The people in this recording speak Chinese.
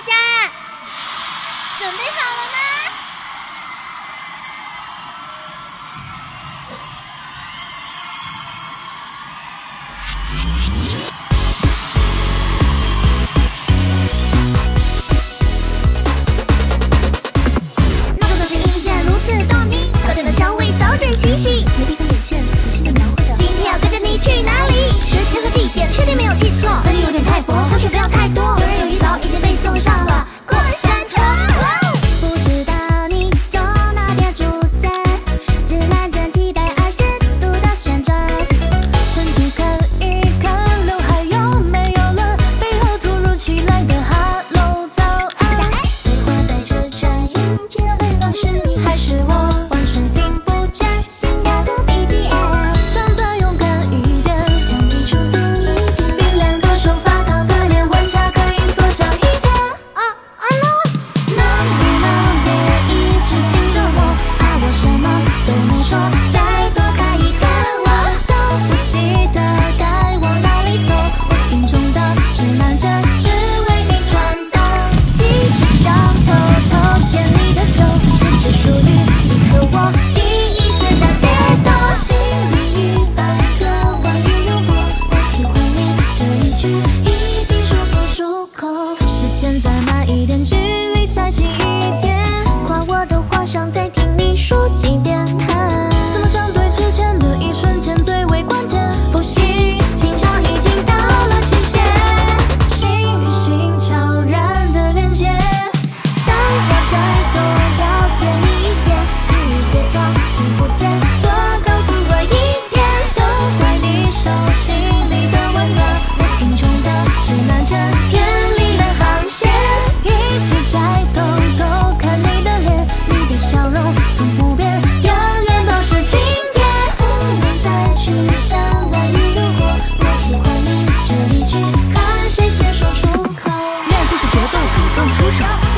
大家，准备好了吗？第一次特别多，心里一百个问号。如果我喜欢你，这一句一定说不出口。时间再慢一点， 가